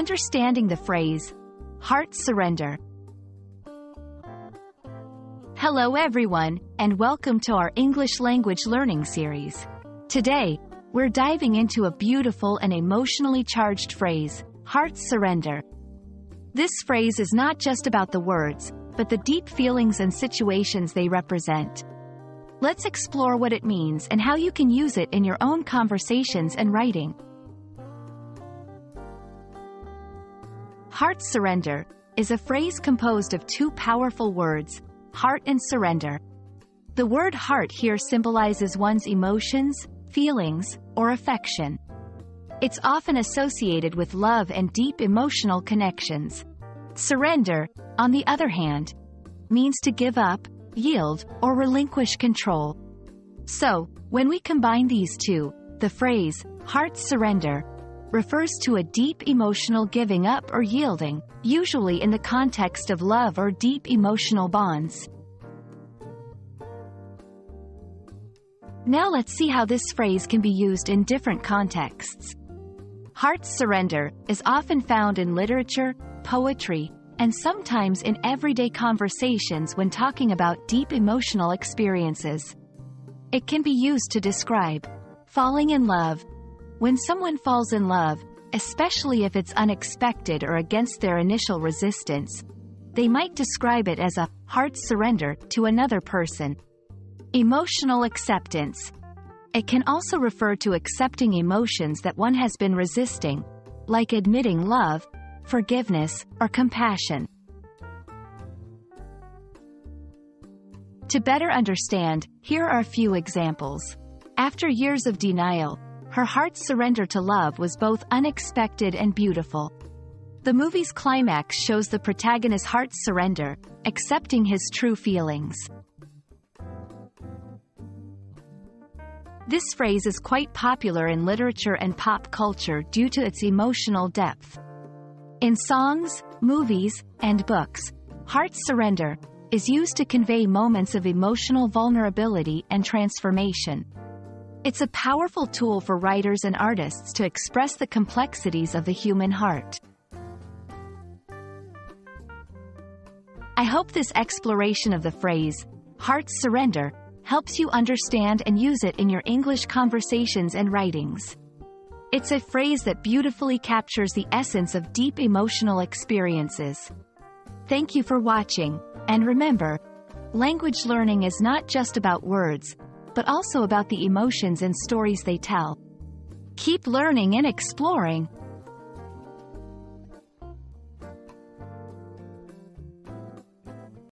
Understanding the phrase, heart surrender. Hello everyone, and welcome to our English language learning series. Today, we're diving into a beautiful and emotionally charged phrase, heart surrender. This phrase is not just about the words, but the deep feelings and situations they represent. Let's explore what it means and how you can use it in your own conversations and writing. Heart surrender is a phrase composed of two powerful words, heart and surrender. The word heart here symbolizes one's emotions, feelings, or affection. It's often associated with love and deep emotional connections. Surrender, on the other hand, means to give up, yield, or relinquish control. So, when we combine these two, the phrase, heart surrender, refers to a deep emotional giving up or yielding, usually in the context of love or deep emotional bonds. Now let's see how this phrase can be used in different contexts. Heart surrender is often found in literature, poetry, and sometimes in everyday conversations when talking about deep emotional experiences. It can be used to describe falling in love, when someone falls in love, especially if it's unexpected or against their initial resistance, they might describe it as a heart surrender to another person. Emotional acceptance. It can also refer to accepting emotions that one has been resisting, like admitting love, forgiveness, or compassion. To better understand, here are a few examples. After years of denial, her heart's surrender to love was both unexpected and beautiful. The movie's climax shows the protagonist's heart's surrender, accepting his true feelings. This phrase is quite popular in literature and pop culture due to its emotional depth. In songs, movies, and books, heart surrender is used to convey moments of emotional vulnerability and transformation. It's a powerful tool for writers and artists to express the complexities of the human heart. I hope this exploration of the phrase, heart surrender, helps you understand and use it in your English conversations and writings. It's a phrase that beautifully captures the essence of deep emotional experiences. Thank you for watching, and remember, language learning is not just about words, but also about the emotions and stories they tell. Keep learning and exploring.